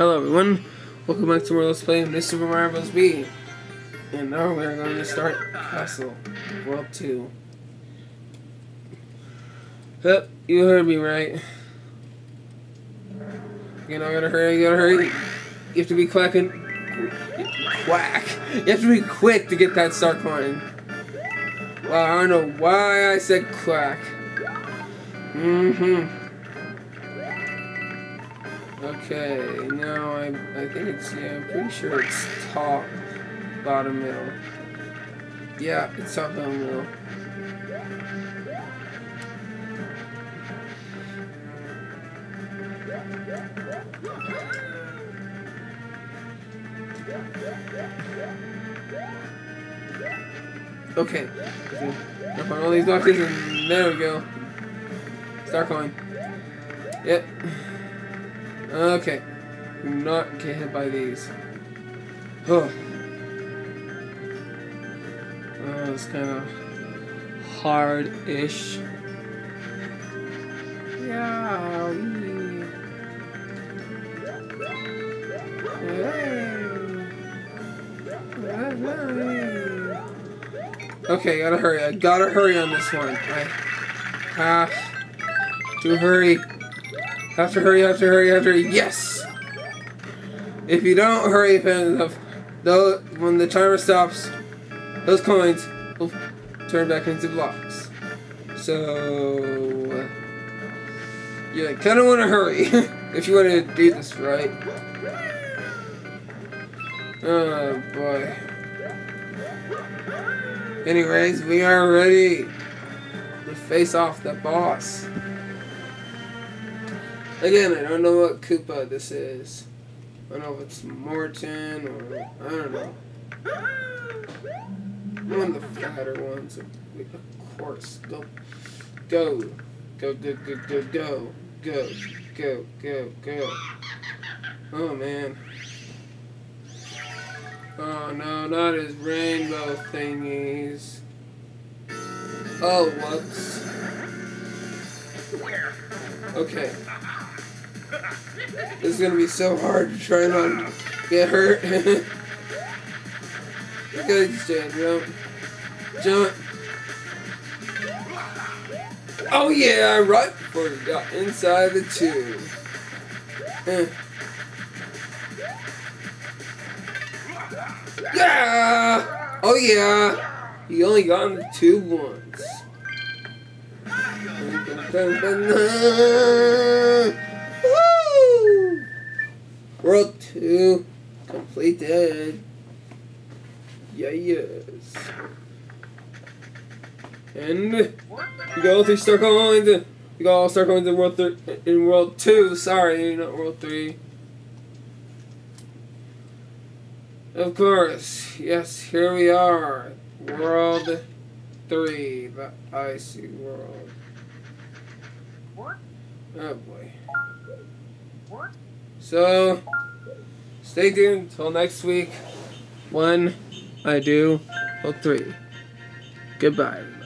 Hello everyone, welcome back to more Let's Play Miss Super Mario Bros. B. And now we're going to start Castle World 2. Yep, you heard me right. You know, gotta hurry, you gotta hurry. You have to be quacking. Quack! You have to be quick to get that star coin. Wow, I don't know why I said quack. Mm-hmm. Okay, now I I think it's yeah, I'm pretty sure it's top, bottom, middle. Yeah, it's top, bottom, middle. Okay. Jump on all these boxes and there we go. Star coin. Yep. Okay. Do not get hit by these. Oh. Oh, it's kind of hard-ish. Yeah. Okay, gotta hurry. I gotta hurry on this one. I have to hurry. Have to hurry, have to hurry, have to hurry. Yes! If you don't hurry fast enough, when the timer stops, those coins will turn back into blocks. So, yeah, kind of want to hurry if you want to do this right. Oh boy. Anyways, we are ready to face off the boss. Again, I don't know what Koopa this is. I don't know if it's Morton or I don't know. One of the fatter ones, of course. Go, go, go, go, go, go, go, go, go, go, go. Oh man. Oh no, not his rainbow thingies. Oh, whoops. Okay. This is gonna be so hard to try not get hurt. Good stand, jump. Jump. Oh yeah, right before he got inside the tube. Yeah! Oh yeah! He only got in the tube once. World 2 completed. Yeah, yes. And you go all start going coins. you go star going in world three in world two. Sorry, not world three. Of course, yes. Here we are, world three, the icy world. Oh boy. So, stay tuned until next week when I do World 3. Goodbye.